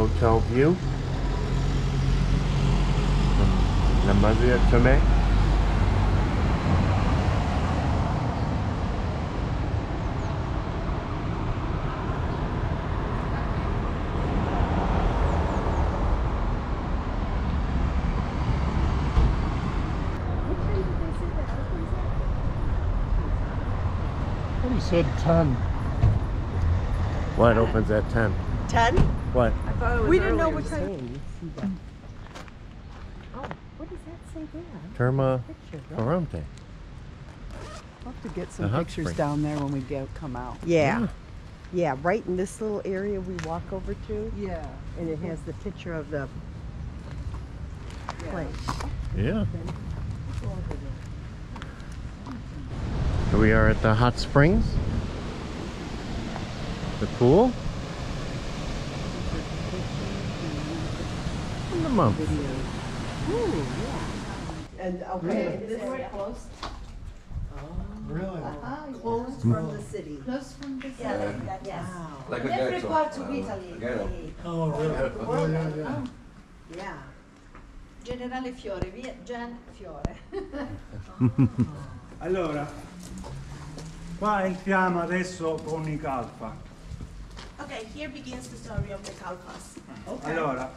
hotel view from La Madre Tomé. You said 10. What opens at 10? 10? What? I thought it was We didn't know earlier what this time. morning. Oh, what does that say there? Terma Picture, right? Ferrante. We'll have to get some The hot pictures spring. down there when we go come out. Yeah. Yeah, right in this little area we walk over to, Yeah. and it has the picture of the place. Yeah. Here we are at the hot springs. The pool. In the month. And, okay, this is closed, Really? closed from the city. Close from the Yeah, city. that- yes. Like a In every ghetto. part of Uh, Italy. ghetto. Oh, really? Yeah, yeah, yeah. Yeah. Generale Fiore, via Gian Fiore. Allora, qua entriamo adesso con i calfa. Okay, here begins the story of the Kalpas. Allora,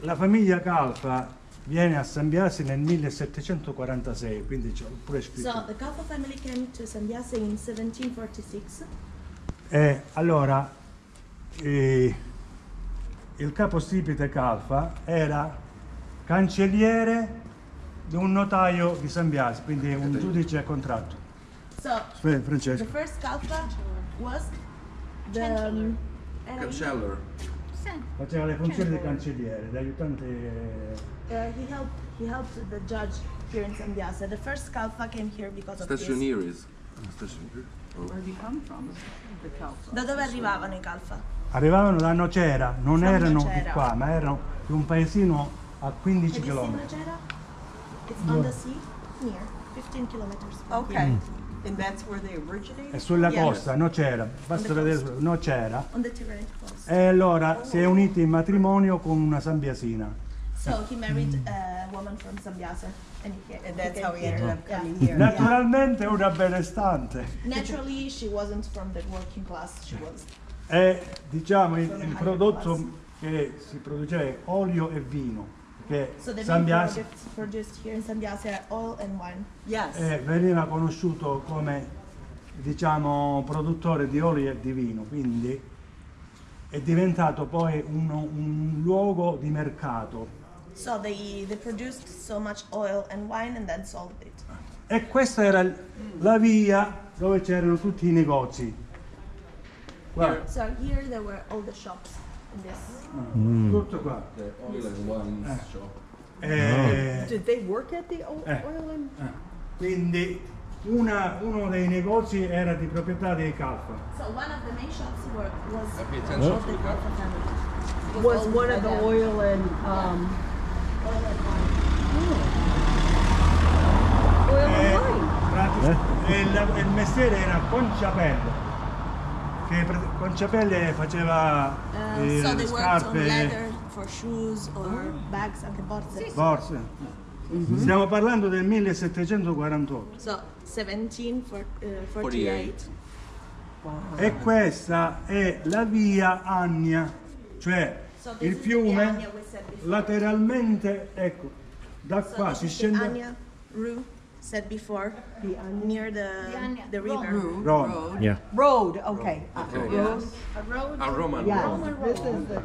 la famiglia Calfa viene a San Biasi nel 1746, quindi c'ho pure scritto. So the Kalpa family came to Sambiase in 1746. E allora, eh, il capostipite Calfa era cancelliere di un notaio di San Biasi, quindi un giudice a contratto. So Aspetta, the Francesco. first Kalpa was the um, Canceller. Faceva le funzioni di cancelliere, di aiutante. eh, uh, he helped he helped the judge here in Sambiase. The first Kalpa came here because of this. Stationeries. Stationeries. Where do you come from? The Kalpa. Da dove arrivavano i Kalpa? Arrivavano da Nocera, non From erano Nocera. di qua, ma erano di un paesino a 15 Have you seen km. Nogera? It's on the sea, near 15 kilometers. from Okay. here. And that's where they originated? È sulla Yes. costa, Nocera, basta On the vedere coast. On the coast. E allora si è unito in matrimonio con una sambiasina. So he married a woman from Sambiase, and he, And that's how he ended up Yeah. coming here. Naturalmente una benestante. Naturally, she wasn't from the working class. She was. E diciamo il, il prodotto che si produceva è olio e vino, perché So the main Sambiasi products produced here in Sambiase are oil and wine. Yes. eh, veniva conosciuto come diciamo produttore di olio e di vino, quindi è diventato poi uno- un luogo di mercato. So they they produced so much oil and wine and then sold it. E questa era la via dove c'erano tutti i negozi. Guarda, So here there were all the shops this. tutto qua. The oil and wine shop. Eh, Did they work at the Eh. oil and? quindi una- uno dei negozi era di proprietà dei Calfa. So one of the main shops were, was Pay attention of the Kalfa family. Was owned one of the oil and, um, Oil and wine. oil Eh, and wine? pratica- e il, il mestiere era conciapelle. Che conciapelle faceva Uh, eh, so on scarpe, leather for shoes or bags, anche borse. borse. Stiamo parlando del 1748. So 1748. 48. E questa è la via Annia, cioè So il fiume lateralmente, ecco, da So qua si scende. Ania Rue said before, near the Ania the river. Roma. Yeah. Road, okay. Okay. Uh, road, A road. A Roman yes, road. this is the,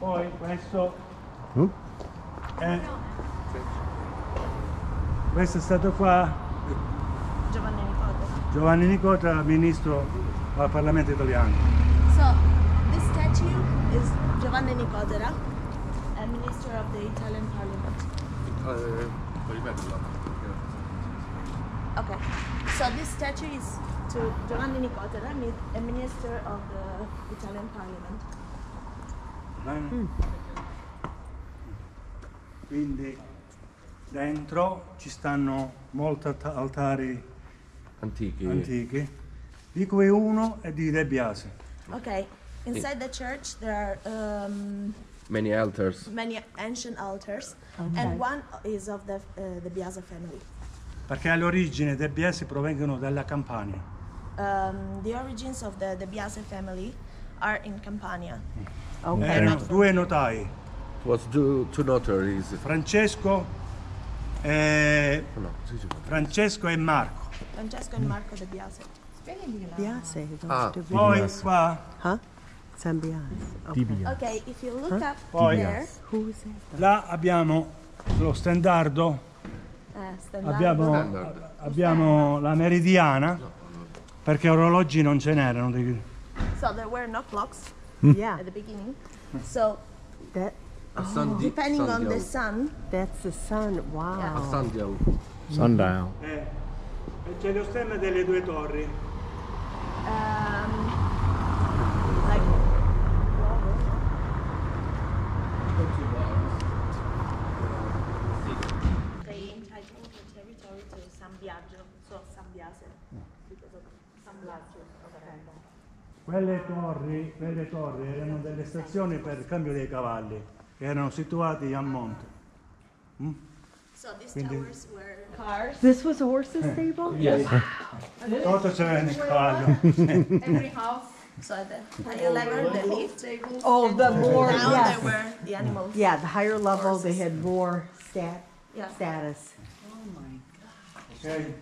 Poi questo Oop. Eh. è, questo è stato qua Giovanni Nicola. Giovanni Nicota, ministro al Parlamento italiano. So this statue is Giovanni Nicodera, eh? a minister of the Italian parliament. Uh, ripetila. Okay. So this statue is to Giovanni Nicodera, mi- a minister of the Italian parliament. Quindi dentro ci stanno molti alta- altari Antichi. antichi, di cui uno è di De Biase. Okay. Inside the church, there are um, Many altars. many ancient altars, and one is of the uh, the Biasa family. Perché all'origine De Biasi provengono dalla Campania. Um, the origins of the the Biasa family are in Campania. Okay. Erano due notai, It was two, two notaries. Francesco e. Francesco e Marco. Francesco and Marco de Biase. Biase. Ah. Poi qua Huh? San Biase. Okay. DBS. If you look up Poi- there, là abbiamo lo stendardo, uh, Stendardo. abbiamo, Standard. abbiamo la meridiana, perché orologi non ce n'erano. dei- So there were no clocks Yeah, at the beginning. So that di- depending on the sun, that's the sun. Wow. Yeah. A sundial. Sundial. Eh, e c'è lo stemma delle due torri. um, like they entitled the territory to San Biagio, so San Biase, because of San Biagio. Quelle torri, quelle torri erano delle stazioni per il cambio dei cavalli, che erano situati a monte. So these Quindi- towers were cars. This was a horse's stable? Sotto c'era il cavallo. Every house. So at the higher level, the lift. Oh, the more, Down yes. there were the animals. Yeah, the higher level, they had more stat, Yeah. status. Ok?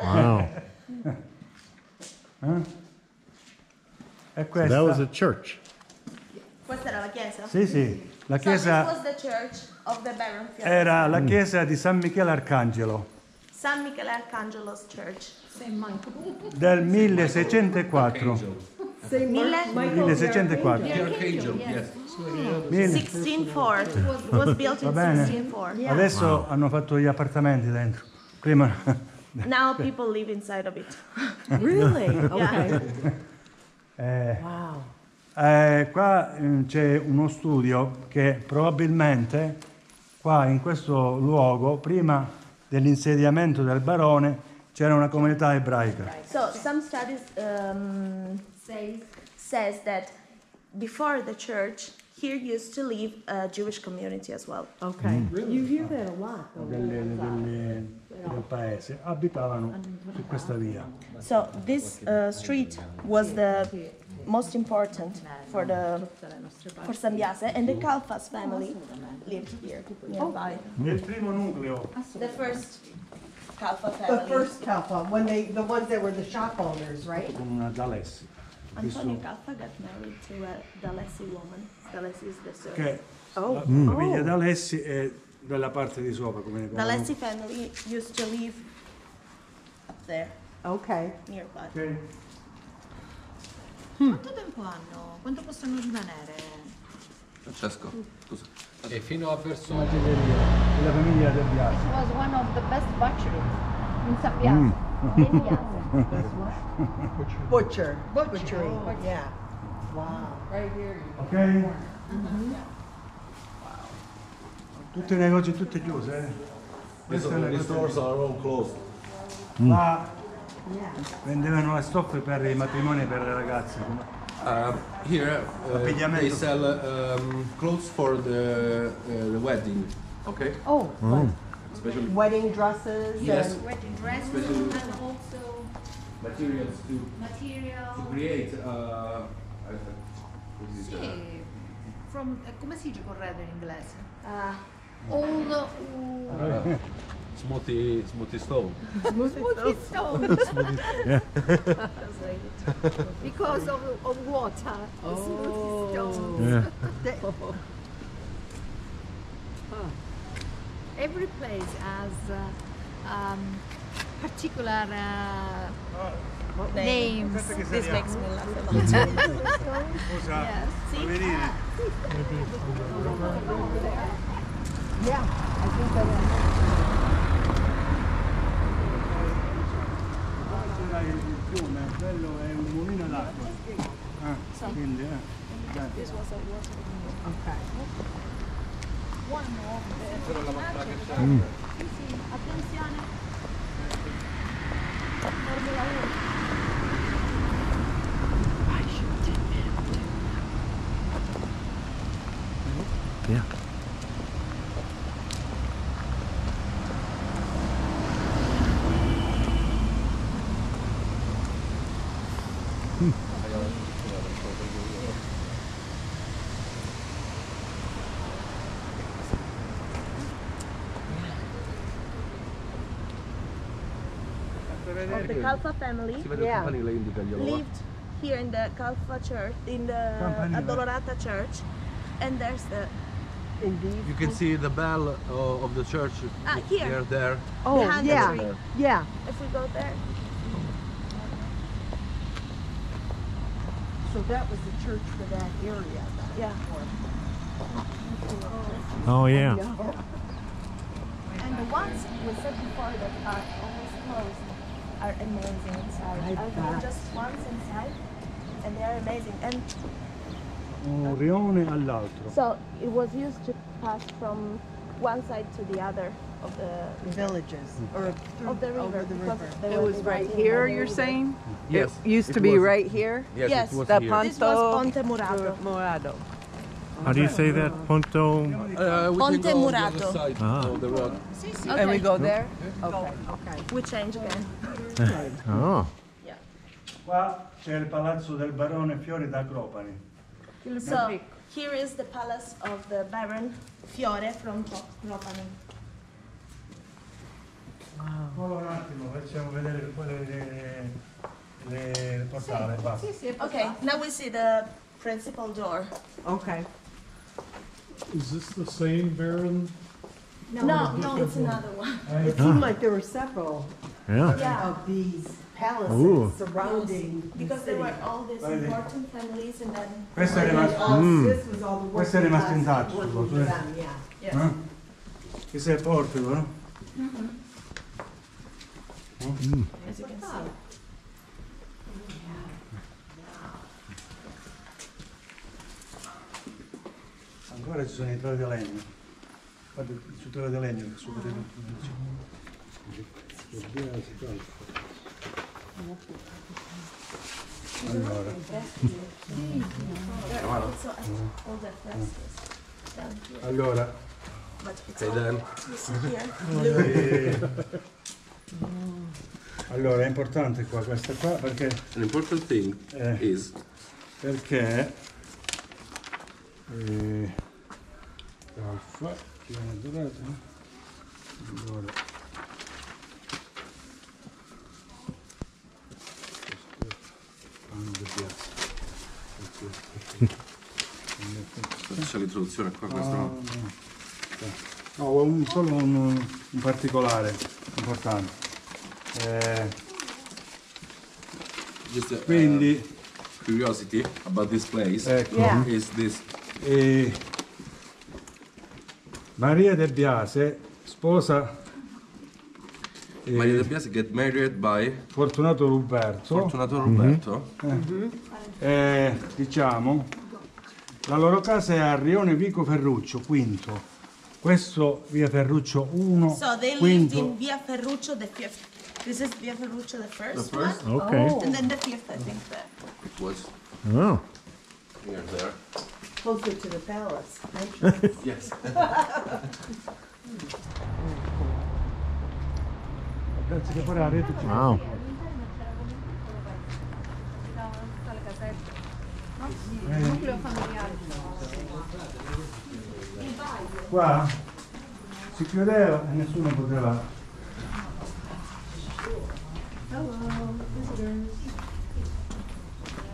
Wow. E That was questa? a church. Questa era la chiesa. Sì, sì. La So this chiesa was the church of the Baron Fiore. era la chiesa di San Michele Arcangelo San Michele Arcangelo's Church. del 1604. Mille, 1604. The archangel, yes. Mille- 1604. Was built in bene. 1604. Adesso hanno fatto gli appartamenti dentro. Prima Now people live inside of it. Really? Okay. eh, Wow. eh, qua eh, c'è uno studio che probabilmente qua in questo luogo, prima dell'insediamento del barone, c'era una comunità ebraica. So some studies um, Says. says that before the church, here used to live a Jewish community as well. Okay. You hear that a lot, though. Delle- delle- del paese abitavano su questa via. So this uh, street was the most important for the for San Biase, and the Kalfas family lived here nearby. Nel primo nucleo The first Kalfa The first Kalpa, when they, the ones that were the shop owners, right? con una D'Alessi, Antonio Kalfa got married to a Dalesi woman. Dalesi is the servant. che Oh. la famiglia D'Alessi è della parte di sopra, come Dalesi family used to live up there, Okay. nearby. Ok. Quanto tempo hanno? Quanto possono rimanere? Francesco, scusa. E fino a verso della famiglia De Biasi. was one of the best butcheries in San Biase. Butcher. Butcher. Butchery. Yeah. Wow. Ok? Tutti i negozi tutti chiusi, eh? Questo è are all closed. Qua vendevano le stoffe per i matrimoni per le ragazze. Uh, here uh, they sell um, clothes for the, uh, the wedding. Okay. Oh, Especially wedding dresses Yes. and Wedding dresses Special- and also materials to, material. to create. Uh, uh, what is it, uh, Sì. From, eh, come si dice corredo in inglese? Ah, All uh, smoothie, smoothie stone. smoothie stone. because of, of water. Oh. Smoothie stone. Yeah. every place has uh, um, particular uh, oh. names. This makes me laugh a lot. yeah. yeah, I think that. Okay. Sì, sì, attenzione. Of the Kalfa family Si vede il campanile indica il yellow. lived here in the Kalfa church, in the Campanile. Addolorata church. And there's the Indeed. You can see the bell uh, of the church Ah, here. here, there. Oh, behind yeah, tree. yeah. If we go there, So that was the church for that area. yeah. Oh yeah. And the ones we said before that are almost closed are amazing inside. I I've been just once inside, and they are amazing. And Un rione all'altro. so it was used to pass from one side to the other of the Villages, or through, of the river. over the river. they It were was right here, you're river. saying? Yes, It used it to be was- right here? Yes, Yes. it was The here. pond- This was Ponte Murado. Morado. How do you say that? Ponto. Uh, we Ponte can go on the other side Ah. of the road. And we go there? Okay. we change again. Oh. Qua c'è il palazzo del barone Fiori d'Agropani. So here is the palace of the Baron Fiore from Tro- Trapani. Solo un attimo, facciamo vedere poi le, le, le- il portale. basta. Okay, now we see the principal door. Okay. Is this the same Baron? No, no, it's another one. Eh, it seemed like there were several Yeah. Yeah, of these palaces Ooh. surrounding the because there city. were all these Vedi. important families and then. Questo è rimasto. All- Mm. This was all the Questo è working rimasto class intatto, people yeah. Yes. Eh? Questo è il portico, no? As you can see. Ancora ci sono i trovi di legno. Guarda, su trovi di legno che su Allora, allora eh, allora è importante qua questa qua perché An important thing eh, is perché eh, alfa viene dorato allora c'è l'introduzione qua questo Ah, no? no, ho un- solo un, un particolare importante Eh, Just a, quindi uh, curiosity about this place ecco Yeah. is this E Maria De Biase sposa eh, Maria De Biasi get married by Fortunato Ruberto, Fortunato Roberto. eh, diciamo, la loro casa è a Rione Vico Ferruccio, quinto. Questo via Ferruccio 1, So they lived quinto. in Via Ferruccio the fifth. This is Via Ferruccio the first, The first? one, Okay. and then the fifth, I think. The, It was Oh. near there. Closer to the palace. Yes. Grazie che poi la rete ci Wow. Nucleo familiare. Qua si chiudeva e nessuno poteva.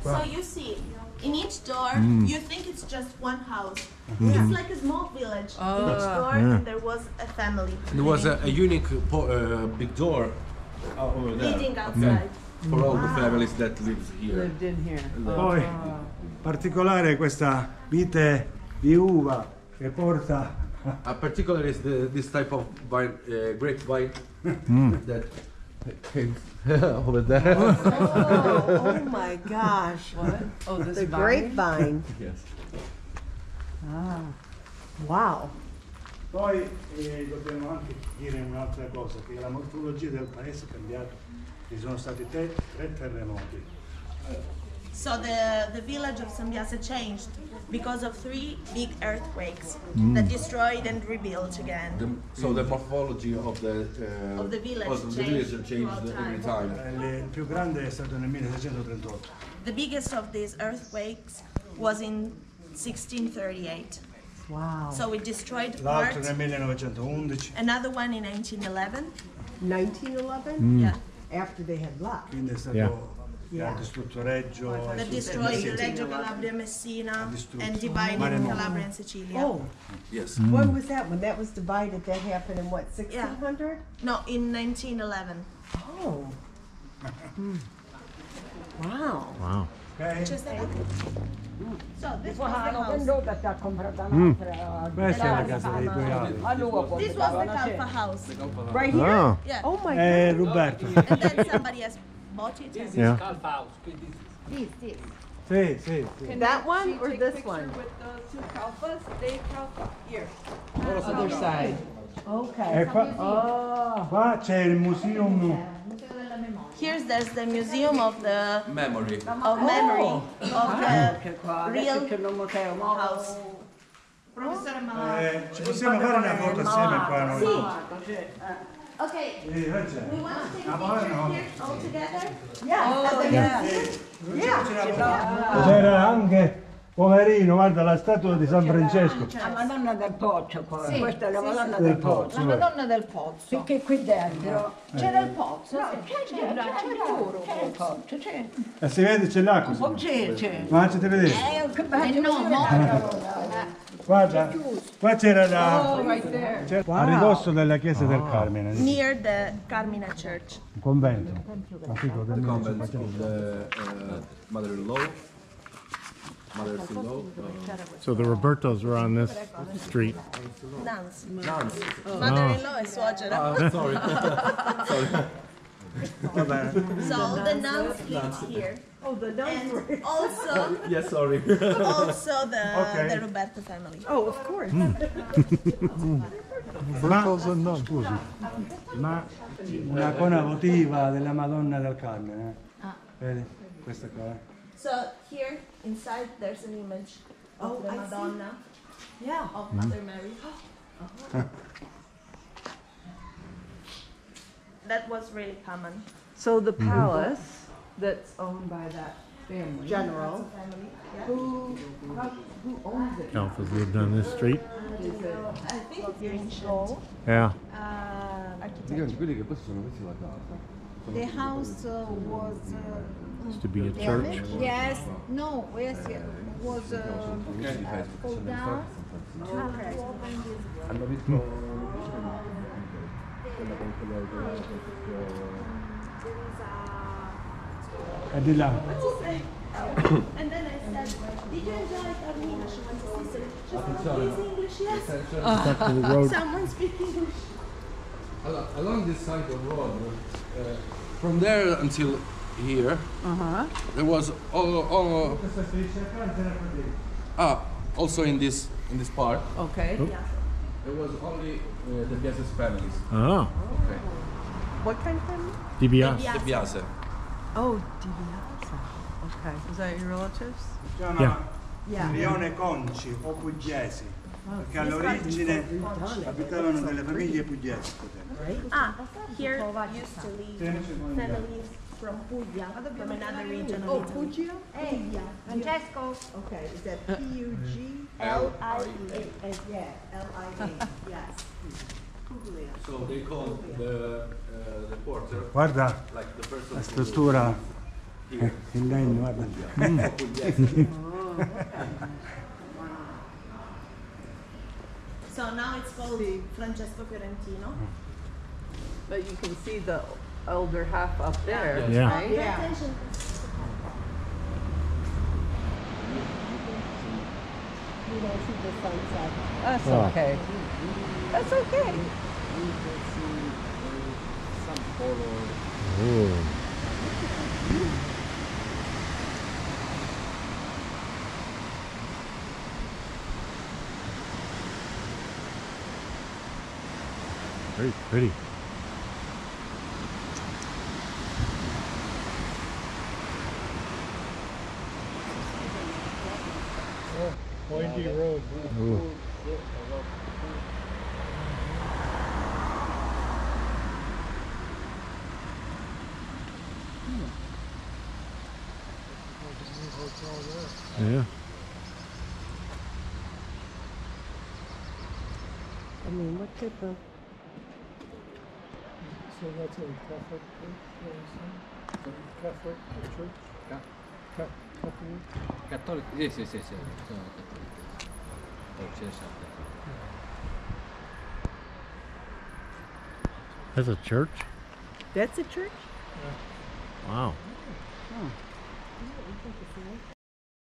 so you see, in each door, Mm. you think it's just one house. It's like a small village. in each door, Yeah. and there was a family There was a, a unique po- uh, big door uh, over there leading outside. for all the families that live here. Lived in here. Poi particolare questa vite di uva che porta A particular is the, this type of vine, uh, grapevine that over there. Oh, oh my gosh. Oh, this The vine? grapevine. yes. Ah, Wow. Poi eh, dobbiamo anche dire un'altra cosa, che la morfologia del paese è cambiata. Ci sono stati tre, tre terremoti. So the, the village of Sambiase changed because of three big earthquakes Mm. that destroyed and rebuilt again. The, so the morphology of the uh, Of the village of the changed village changed throughout every time. time. Le- il più grande è stato nel 1638. The biggest of these earthquakes was in 1638. Wow. So it destroyed part. Another one in 1911. 1911? Yeah. After they had left. quindi è stato Yeah. che ha distrutto Reggio. That destroyed Reggio Calabria, Messina, and divided Maremma. Calabria and Sicilia. Oh, Yes. when was that? When that was divided, that happened in what, 1600? No, in 1911. Oh. Hmm. Wow. Wow. Ok? So this was the hanno house. venduto ti ha comprato Mm. Questa è la casa dei tuoi avi. Ma lui può This was the comprare Kalfa house. Right here? Oh, Yeah. Oh my Eh, Roberto. And then somebody has Multi-tenant. This Yeah. is half house, this is This, this. Sí, sí, sí. Can That one see- or take this picture one? With the two calfas, they calfa, here. Other side. Okay. Ecco, Ah. museum. Here's there's the museum of the memory. of memory oh. of ah. the real house. Malato. Eh, ci possiamo fare una foto assieme qua noi? Sì. C'è. we want to take a poi picture no. here all together. C'era anche, poverino, guarda la statua di San Francesco. La Madonna del Pozzo qua, questa è la Madonna del Pozzo. La Madonna del Pozzo. Perché qui dentro C'era il pozzo. c'era, c'era, c'era il Pozzo, c'è. E si vede c'è l'acqua. Oh, c'è, c'è. Facciate vedere. Eh, che bello. Eh no, no. Guarda, qua c'era la... Oh, right there. c'era- a ridosso della chiesa del Carmine, Near the Carmina Church. un convento. Antico del Convent 1500. of the uh, mother-in-law. Mother-in-law. Uh, So the Robertos were on this street. Nuns. nuns. Mother-in-law e suocera. Uh, sorry. sorry. So the nuns lived here. Oh, the nuns were. And also, oh, yes, sorry. also the, Okay. the Roberto family. Oh, of course. Hmm. Ma, scusi, ma una cona votiva della Madonna del Carmine, eh? Ah. Vedi? Questa qua. So here inside there's an image of Oh, the Madonna Yeah. of Mother Mary. that was really common. So the mm-hmm. palace that's owned by that family. General. Who, how, who owns it? Alphas lived on this street. Is it? I think it's ancient Yeah. uh, architecture. quelli che questi sono questi la casa. The house uh, was uh, Used to be a church. yes, no, yes, yes, was uh, pulled down. Hanno visto E di là. And then I said, Did you enjoy Carmina? She went to Sicily. She said, Is English? Yes. Stuck to the road. Someone speak English. Along, along this side of the road, uh, from there until here, Uh-huh. there was all, all Questa striscia qua era così. ah, also in this in this part, Okay. there was only uh, the Biases families. Oh, Okay. What kind of family? DBS. The Biase. Oh, DiBiase. Okay. Is that your relatives? Si Yeah. Yeah. Rione Conci o Pugliesi, perché all'origine abitavano delle famiglie pugliesi. qua dentro. Ah, here used to live families from Puglia, from another region Oh, of Italy. Puglia? Hey, Francesco, Okay, is that P-U-G? L-I-A. Yeah, L-I-A, yes. Puglia. So they call the uh, the porter Guarda like the person la struttura eh, in legno, guarda. So now it's called Francesco Fiorentino. But you can see the elder half up there, Yeah. right? Pay We don't see the sunset. That's Yeah. okay. That's okay. We can see some photo. Ooh. Very pretty. Yeah. I mean, what type of... So that's a Catholic church? Catholic church? Catholic? Catholic? Yes, yes, yes. yes. That's a church? that's a church? Wow.